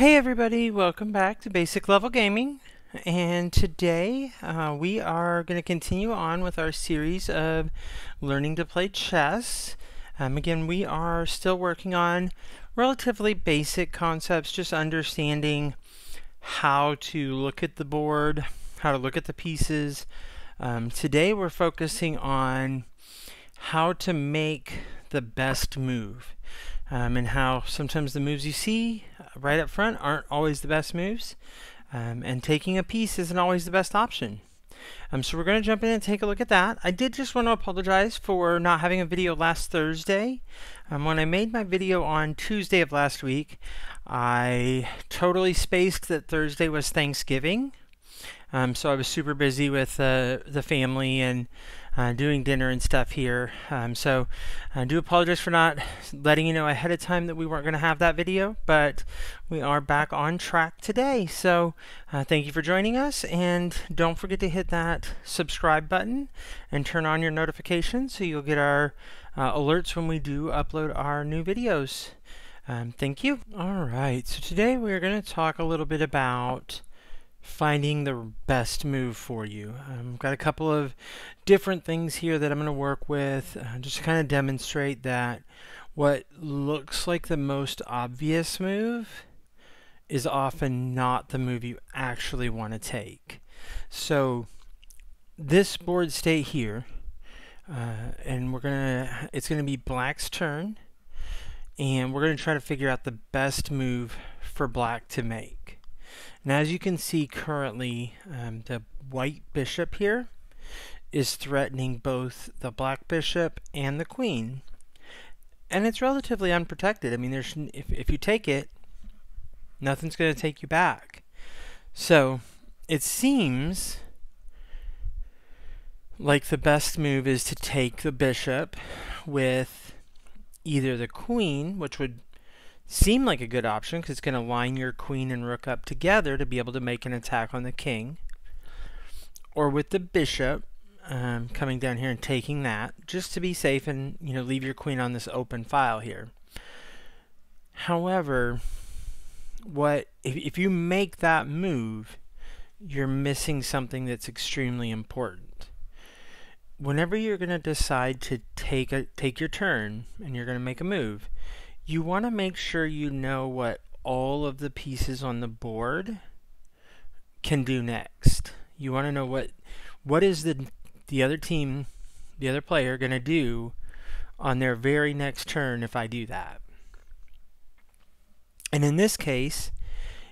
Hey everybody, welcome back to Basic Level Gaming. And today uh, we are going to continue on with our series of learning to play chess. Um, again, we are still working on relatively basic concepts, just understanding how to look at the board, how to look at the pieces. Um, today we're focusing on how to make the best move um, and how sometimes the moves you see uh, right up front aren't always the best moves, um, and taking a piece isn't always the best option. Um, so we're going to jump in and take a look at that. I did just want to apologize for not having a video last Thursday. Um, when I made my video on Tuesday of last week, I totally spaced that Thursday was Thanksgiving. Um, so I was super busy with uh, the family and uh, doing dinner and stuff here. Um, so I do apologize for not letting you know ahead of time that we weren't going to have that video, but we are back on track today. So uh, thank you for joining us, and don't forget to hit that subscribe button and turn on your notifications so you'll get our uh, alerts when we do upload our new videos. Um, thank you. All right, so today we're going to talk a little bit about finding the best move for you. I've um, got a couple of different things here that I'm going to work with uh, just to kind of demonstrate that what looks like the most obvious move is often not the move you actually want to take. So this board state here, uh, and we're gonna, it's gonna be black's turn, and we're gonna try to figure out the best move for black to make. And as you can see currently, um, the white bishop here is threatening both the black bishop and the queen. And it's relatively unprotected. I mean, there's if, if you take it, nothing's going to take you back. So it seems like the best move is to take the bishop with either the queen, which would seem like a good option because it's going to line your queen and rook up together to be able to make an attack on the king. Or with the bishop um, coming down here and taking that just to be safe and you know leave your queen on this open file here. However, what if, if you make that move, you're missing something that's extremely important. Whenever you're going to decide to take a take your turn and you're going to make a move, you want to make sure you know what all of the pieces on the board can do next. You want to know what what is the the other team, the other player going to do on their very next turn if I do that. And in this case,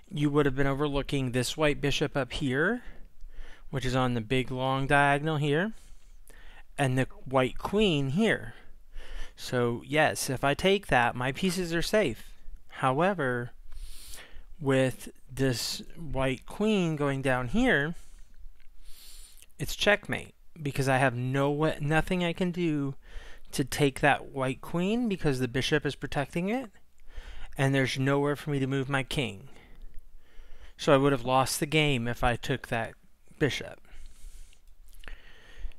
you would have been overlooking this white bishop up here, which is on the big long diagonal here, and the white queen here. So yes, if I take that, my pieces are safe. However, with this white queen going down here, it's checkmate because I have no nothing I can do to take that white queen because the bishop is protecting it and there's nowhere for me to move my king. So I would have lost the game if I took that bishop.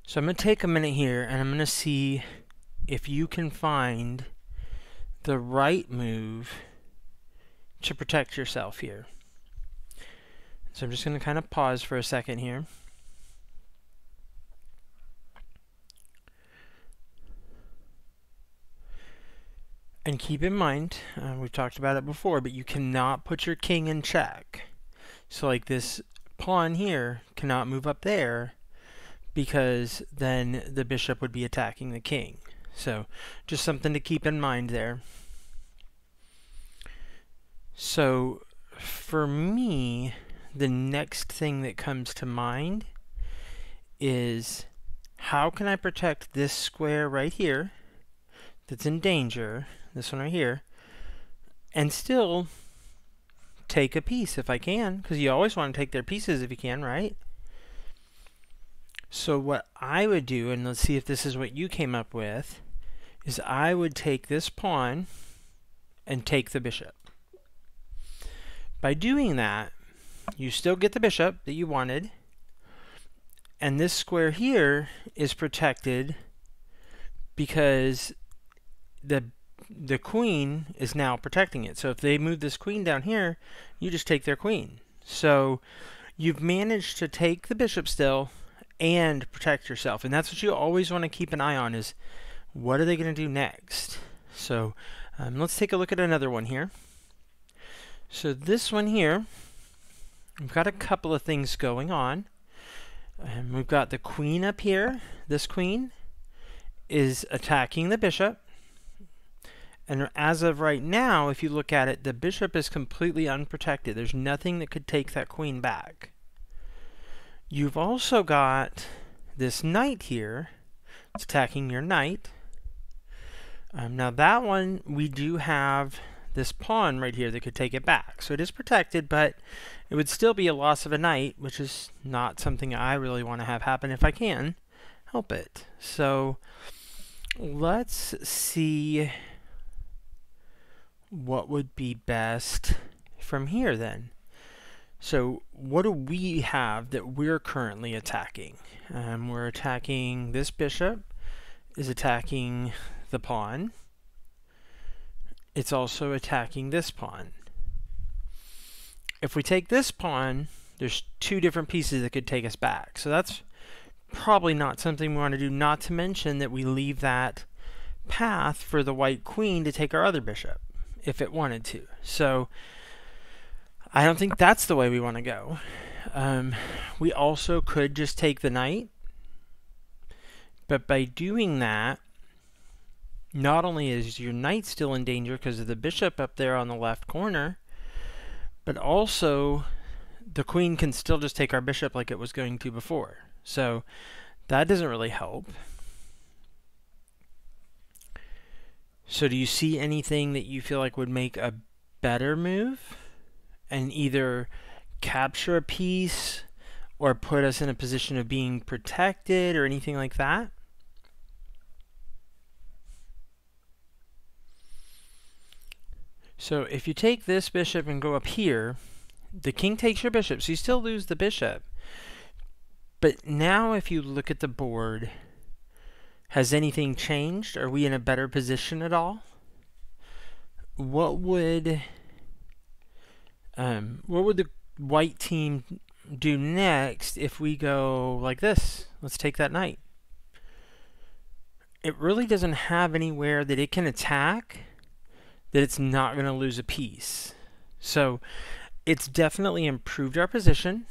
So I'm going to take a minute here and I'm going to see if you can find the right move to protect yourself here. So I'm just going to kind of pause for a second here. And keep in mind, uh, we've talked about it before, but you cannot put your king in check. So like this pawn here cannot move up there because then the bishop would be attacking the king. So just something to keep in mind there. So for me, the next thing that comes to mind is how can I protect this square right here that's in danger, this one right here, and still take a piece if I can, because you always want to take their pieces if you can, right? So what I would do, and let's see if this is what you came up with, is I would take this pawn and take the bishop. By doing that, you still get the bishop that you wanted, and this square here is protected because the the queen is now protecting it. So if they move this queen down here, you just take their queen. So you've managed to take the bishop still and protect yourself. And that's what you always want to keep an eye on is what are they going to do next? So um, let's take a look at another one here. So this one here, we've got a couple of things going on. Um, we've got the queen up here. This queen is attacking the bishop. And as of right now, if you look at it, the bishop is completely unprotected. There's nothing that could take that queen back. You've also got this knight here. It's attacking your knight. Um, now that one, we do have this pawn right here that could take it back. So it is protected, but it would still be a loss of a knight, which is not something I really want to have happen if I can help it. So let's see what would be best from here then. So what do we have that we're currently attacking? Um, we're attacking this bishop is attacking the pawn. It's also attacking this pawn. If we take this pawn, there's two different pieces that could take us back. So that's probably not something we want to do, not to mention that we leave that path for the white queen to take our other bishop if it wanted to. So I don't think that's the way we want to go. Um, we also could just take the knight, but by doing that, not only is your knight still in danger because of the bishop up there on the left corner, but also the queen can still just take our bishop like it was going to before. So that doesn't really help. So do you see anything that you feel like would make a better move and either capture a piece or put us in a position of being protected or anything like that? So if you take this bishop and go up here, the king takes your bishop, so you still lose the bishop. But now if you look at the board, has anything changed? Are we in a better position at all? What would um, what would the white team do next if we go like this? Let's take that knight. It really doesn't have anywhere that it can attack that it's not going to lose a piece. So it's definitely improved our position.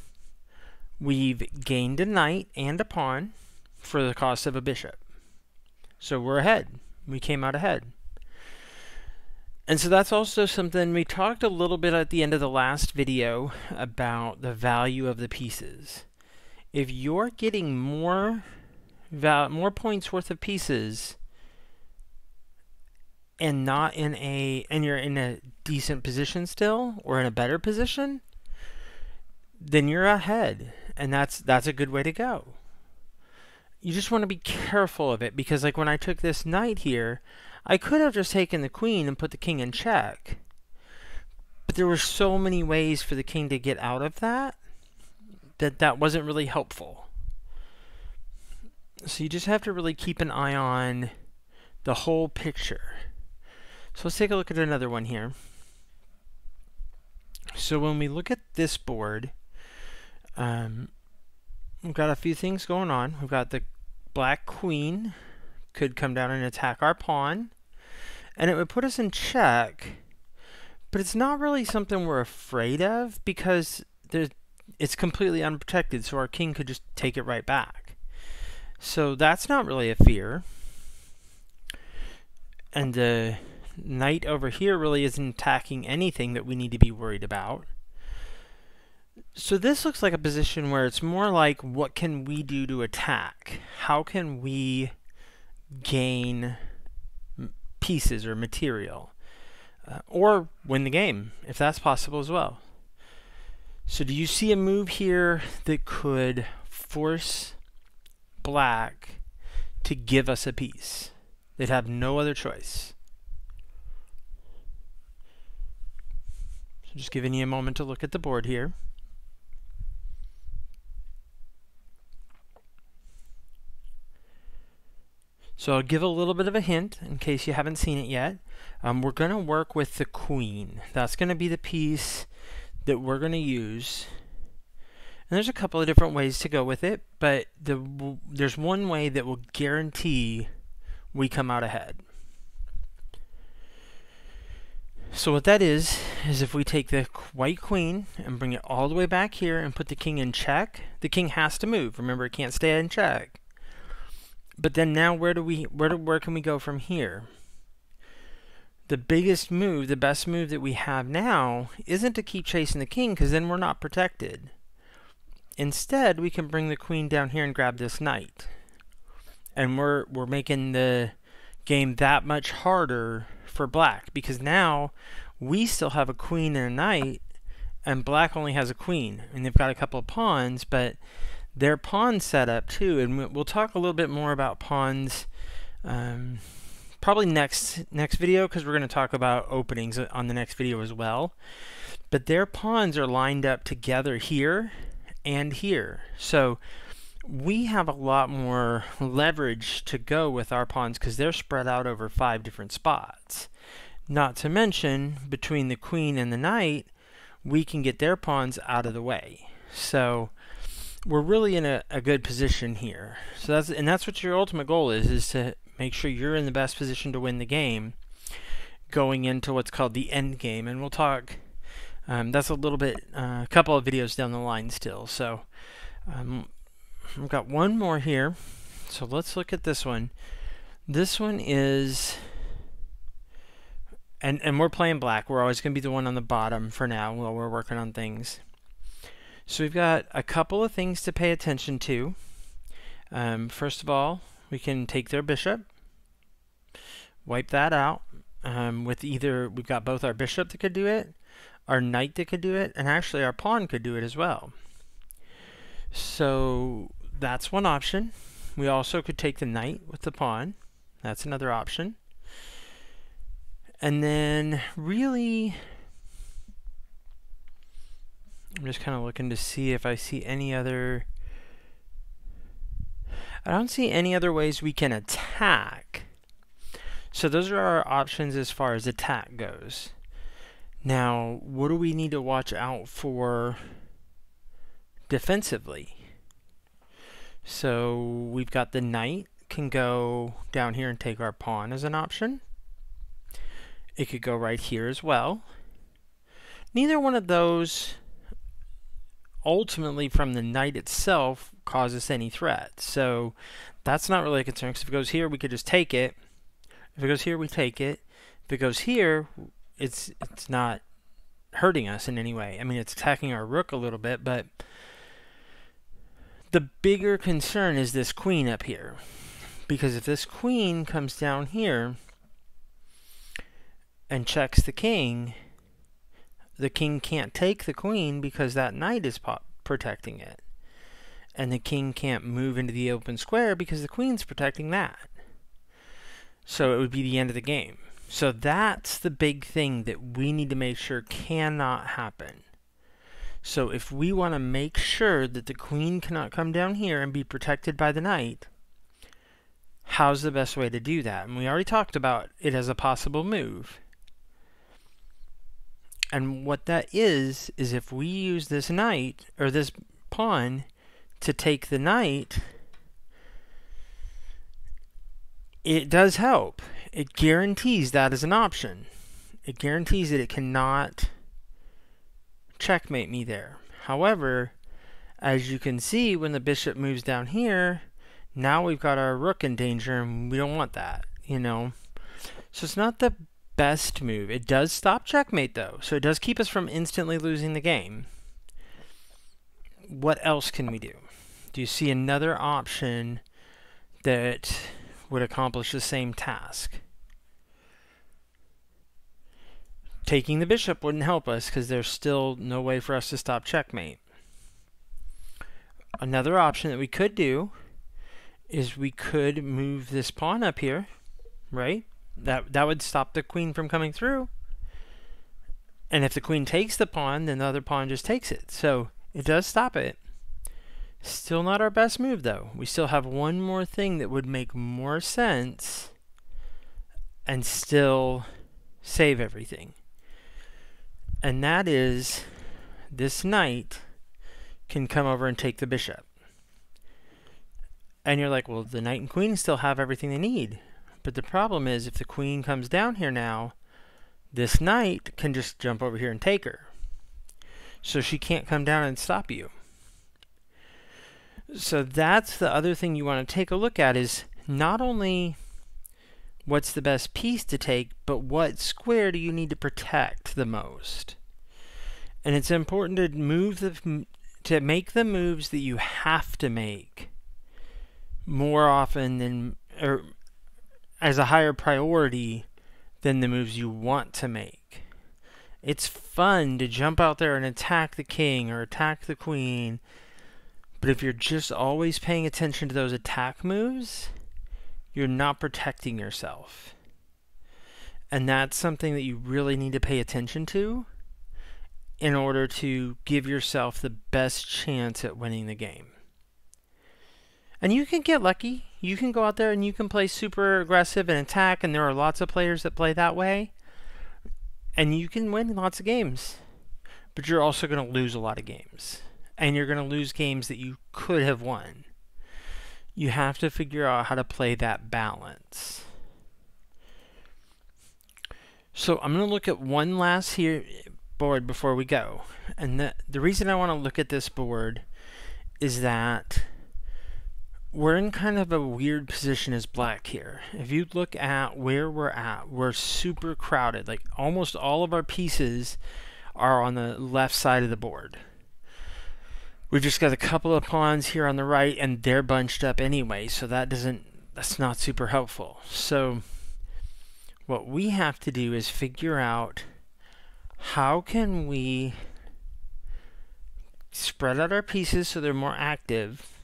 We've gained a knight and a pawn for the cost of a bishop. So we're ahead. We came out ahead. And so that's also something we talked a little bit at the end of the last video about the value of the pieces. If you're getting more more points worth of pieces and not in a and you're in a decent position still or in a better position, then you're ahead. And that's that's a good way to go you just want to be careful of it because like when I took this knight here, I could have just taken the queen and put the king in check. But there were so many ways for the king to get out of that that that wasn't really helpful. So you just have to really keep an eye on the whole picture. So let's take a look at another one here. So when we look at this board, um, we've got a few things going on. We've got the black queen could come down and attack our pawn, and it would put us in check. But it's not really something we're afraid of because it's completely unprotected, so our king could just take it right back. So that's not really a fear. And the knight over here really isn't attacking anything that we need to be worried about. So this looks like a position where it's more like what can we do to attack? How can we gain pieces or material? Uh, or win the game, if that's possible as well. So do you see a move here that could force black to give us a piece? They'd have no other choice. Just giving you a moment to look at the board here. So I'll give a little bit of a hint in case you haven't seen it yet. Um, we're going to work with the queen. That's going to be the piece that we're going to use. And there's a couple of different ways to go with it, but the, there's one way that will guarantee we come out ahead. So what that is, is if we take the white queen and bring it all the way back here and put the king in check, the king has to move. Remember, it can't stay in check. But then now where do we, where, do, where can we go from here? The biggest move, the best move that we have now, isn't to keep chasing the king, because then we're not protected. Instead, we can bring the queen down here and grab this knight. And we're, we're making the game that much harder for black because now we still have a queen and a knight and black only has a queen and they've got a couple of pawns but their pawn setup too and we'll talk a little bit more about pawns um, probably next next video because we're going to talk about openings on the next video as well but their pawns are lined up together here and here so we have a lot more leverage to go with our pawns because they're spread out over five different spots. Not to mention, between the queen and the knight, we can get their pawns out of the way. So we're really in a, a good position here. So that's and that's what your ultimate goal is, is to make sure you're in the best position to win the game going into what's called the end game. And we'll talk, um, that's a little bit, uh, a couple of videos down the line still. So um, I've got one more here. So let's look at this one. This one is, and, and we're playing black. We're always going to be the one on the bottom for now while we're working on things. So we've got a couple of things to pay attention to. Um, first of all, we can take their bishop, wipe that out. Um, with either, we've got both our bishop that could do it, our knight that could do it, and actually our pawn could do it as well. So that's one option. We also could take the knight with the pawn. That's another option. And then really, I'm just kind of looking to see if I see any other... I don't see any other ways we can attack. So those are our options as far as attack goes. Now, what do we need to watch out for defensively? So we've got the knight can go down here and take our pawn as an option. It could go right here as well. Neither one of those ultimately from the knight itself causes any threat. So that's not really a concern because if it goes here we could just take it. If it goes here we take it. If it goes here it's it's not hurting us in any way. I mean it's attacking our rook a little bit but the bigger concern is this queen up here. Because if this queen comes down here and checks the king, the king can't take the queen because that knight is protecting it. And the king can't move into the open square because the queen's protecting that. So it would be the end of the game. So that's the big thing that we need to make sure cannot happen. So if we want to make sure that the queen cannot come down here and be protected by the knight, how's the best way to do that? And we already talked about it as a possible move. And what that is, is if we use this knight, or this pawn, to take the knight, it does help. It guarantees that as an option. It guarantees that it cannot checkmate me there. However, as you can see, when the bishop moves down here, now we've got our rook in danger, and we don't want that, you know. So it's not the best move. It does stop checkmate, though, so it does keep us from instantly losing the game. What else can we do? Do you see another option that would accomplish the same task? taking the bishop wouldn't help us because there's still no way for us to stop checkmate. Another option that we could do is we could move this pawn up here, right? That that would stop the queen from coming through. And if the queen takes the pawn, then the other pawn just takes it. So it does stop it. Still not our best move though. We still have one more thing that would make more sense and still save everything. And that is this knight can come over and take the bishop. And you're like, well, the knight and queen still have everything they need. But the problem is, if the queen comes down here now, this knight can just jump over here and take her. So she can't come down and stop you. So that's the other thing you want to take a look at is not only what's the best piece to take, but what square do you need to protect the most. And it's important to move the to make the moves that you have to make more often than or as a higher priority than the moves you want to make. It's fun to jump out there and attack the king or attack the queen, but if you're just always paying attention to those attack moves, you're not protecting yourself. And that's something that you really need to pay attention to in order to give yourself the best chance at winning the game. And you can get lucky. You can go out there and you can play super aggressive and attack, and there are lots of players that play that way. And you can win lots of games. But you're also going to lose a lot of games. And you're going to lose games that you could have won. You have to figure out how to play that balance. So I'm going to look at one last here board before we go. And the, the reason I want to look at this board is that we're in kind of a weird position as black here. If you look at where we're at, we're super crowded. Like almost all of our pieces are on the left side of the board. We've just got a couple of pawns here on the right and they're bunched up anyway, so that doesn't that's not super helpful. So what we have to do is figure out how can we spread out our pieces so they're more active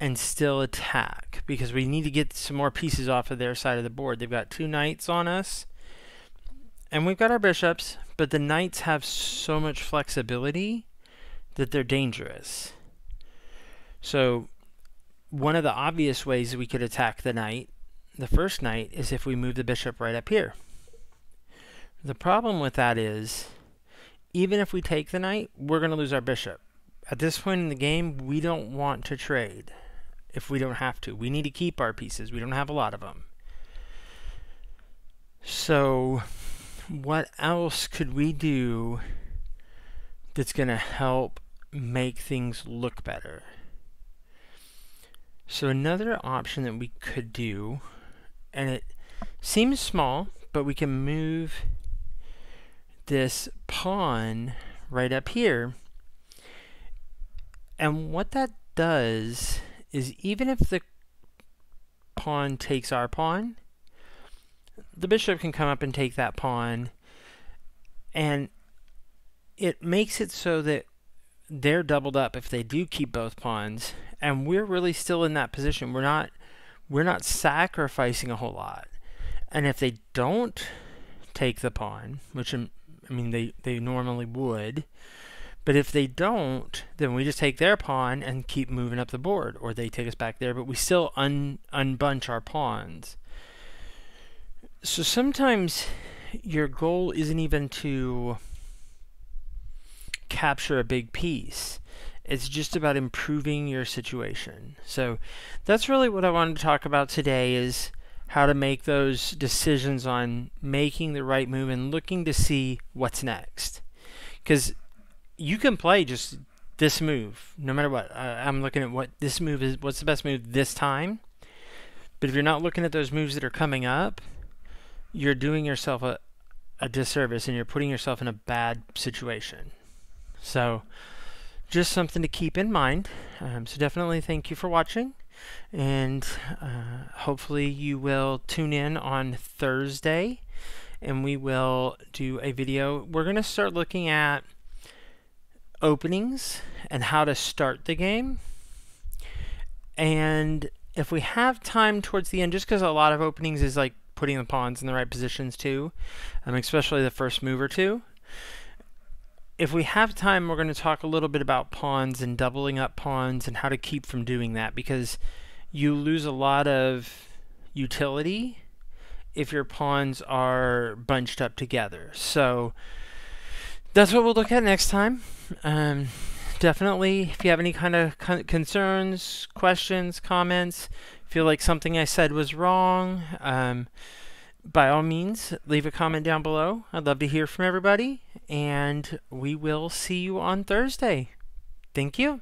and still attack because we need to get some more pieces off of their side of the board. They've got two knights on us and we've got our bishops, but the knights have so much flexibility that they're dangerous. So one of the obvious ways we could attack the knight, the first knight, is if we move the bishop right up here. The problem with that is, even if we take the knight, we're going to lose our bishop. At this point in the game, we don't want to trade if we don't have to. We need to keep our pieces. We don't have a lot of them. So, what else could we do that's going to help make things look better? So, another option that we could do, and it seems small, but we can move this pawn right up here. And what that does is even if the pawn takes our pawn, the bishop can come up and take that pawn, and it makes it so that they're doubled up if they do keep both pawns, and we're really still in that position. We're not we're not sacrificing a whole lot. And if they don't take the pawn, which I mean they, they normally would, but if they don't, then we just take their pawn and keep moving up the board, or they take us back there, but we still un unbunch our pawns. So sometimes your goal isn't even to capture a big piece. It's just about improving your situation. So that's really what I wanted to talk about today is how to make those decisions on making the right move and looking to see what's next. Because you can play just this move, no matter what. Uh, I'm looking at what this move is, what's the best move this time. But if you're not looking at those moves that are coming up, you're doing yourself a, a disservice and you're putting yourself in a bad situation. So, just something to keep in mind. Um, so, definitely thank you for watching. And uh, hopefully, you will tune in on Thursday and we will do a video. We're going to start looking at openings and how to start the game. And if we have time towards the end, just because a lot of openings is like putting the pawns in the right positions too, um, especially the first move or two. if we have time, we're going to talk a little bit about pawns and doubling up pawns and how to keep from doing that because you lose a lot of utility if your pawns are bunched up together. So that's what we'll look at next time. Um, definitely, if you have any kind of con concerns, questions, comments, feel like something I said was wrong, um, by all means, leave a comment down below. I'd love to hear from everybody, and we will see you on Thursday. Thank you.